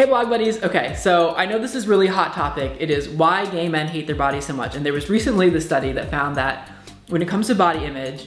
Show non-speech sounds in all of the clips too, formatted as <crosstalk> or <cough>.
Hey blog buddies, okay, so I know this is really hot topic. It is why gay men hate their bodies so much. And there was recently the study that found that when it comes to body image,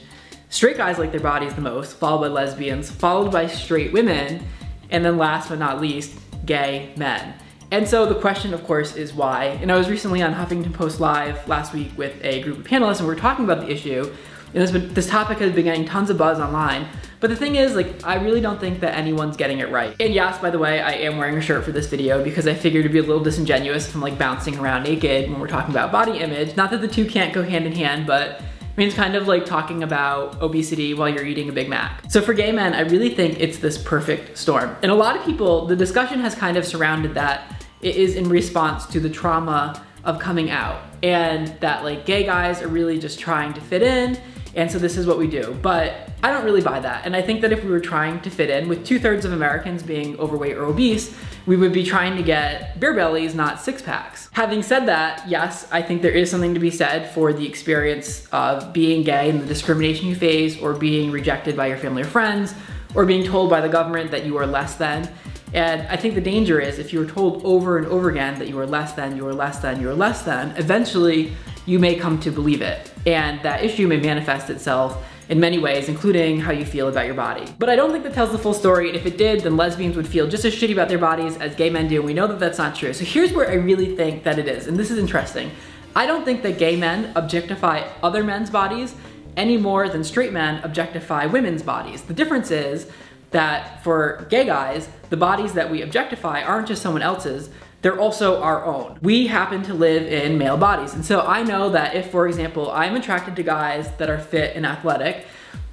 straight guys like their bodies the most, followed by lesbians, followed by straight women, and then last but not least, gay men. And so the question, of course, is why. And I was recently on Huffington Post Live last week with a group of panelists, and we were talking about the issue. And this, this topic has been getting tons of buzz online. But the thing is, like, I really don't think that anyone's getting it right. And yes, by the way, I am wearing a shirt for this video because I figured it'd be a little disingenuous if I'm like bouncing around naked when we're talking about body image. Not that the two can't go hand in hand, but I mean, it's kind of like talking about obesity while you're eating a Big Mac. So for gay men, I really think it's this perfect storm. And a lot of people, the discussion has kind of surrounded that it is in response to the trauma of coming out and that like gay guys are really just trying to fit in and so this is what we do. But I don't really buy that. And I think that if we were trying to fit in, with two thirds of Americans being overweight or obese, we would be trying to get beer bellies, not six packs. Having said that, yes, I think there is something to be said for the experience of being gay and the discrimination you face or being rejected by your family or friends or being told by the government that you are less than. And I think the danger is if you're told over and over again that you are less than, you are less than, you are less than, eventually you may come to believe it. And that issue may manifest itself in many ways, including how you feel about your body. But I don't think that tells the full story, and if it did, then lesbians would feel just as shitty about their bodies as gay men do, and we know that that's not true. So here's where I really think that it is, and this is interesting. I don't think that gay men objectify other men's bodies any more than straight men objectify women's bodies. The difference is that for gay guys, the bodies that we objectify aren't just someone else's, they're also our own. We happen to live in male bodies. And so I know that if, for example, I'm attracted to guys that are fit and athletic,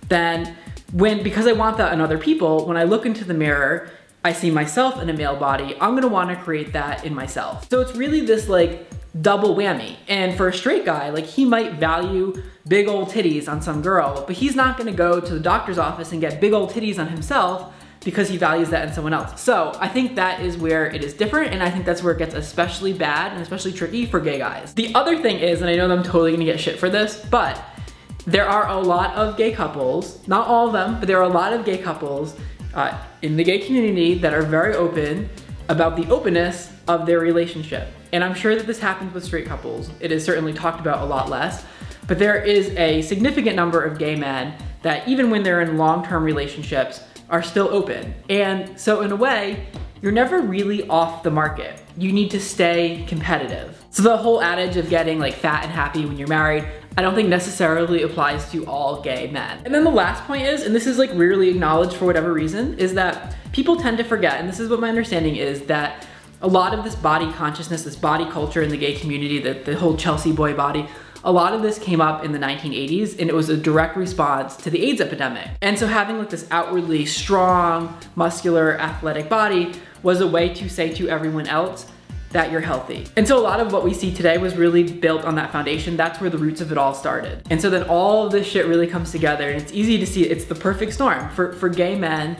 then when, because I want that in other people, when I look into the mirror, I see myself in a male body, I'm gonna wanna create that in myself. So it's really this like double whammy. And for a straight guy, like he might value big old titties on some girl, but he's not gonna go to the doctor's office and get big old titties on himself because he values that in someone else. So I think that is where it is different and I think that's where it gets especially bad and especially tricky for gay guys. The other thing is, and I know that I'm totally gonna get shit for this, but there are a lot of gay couples, not all of them, but there are a lot of gay couples uh, in the gay community that are very open about the openness of their relationship. And I'm sure that this happens with straight couples. It is certainly talked about a lot less, but there is a significant number of gay men that even when they're in long-term relationships, are still open. And so in a way, you're never really off the market. You need to stay competitive. So the whole adage of getting like fat and happy when you're married, I don't think necessarily applies to all gay men. And then the last point is, and this is like rarely acknowledged for whatever reason, is that people tend to forget, and this is what my understanding is, that a lot of this body consciousness, this body culture in the gay community, the, the whole Chelsea boy body, a lot of this came up in the 1980s and it was a direct response to the AIDS epidemic. And so having like this outwardly strong, muscular, athletic body was a way to say to everyone else that you're healthy. And so a lot of what we see today was really built on that foundation. That's where the roots of it all started. And so then all of this shit really comes together and it's easy to see it's the perfect storm for, for gay men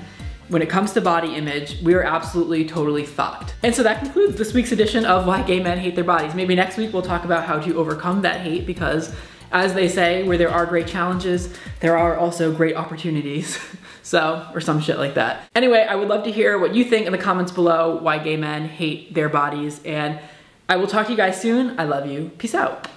when it comes to body image, we are absolutely totally fucked. And so that concludes this week's edition of Why Gay Men Hate Their Bodies. Maybe next week we'll talk about how to overcome that hate because as they say, where there are great challenges, there are also great opportunities. <laughs> so, or some shit like that. Anyway, I would love to hear what you think in the comments below why gay men hate their bodies and I will talk to you guys soon. I love you. Peace out.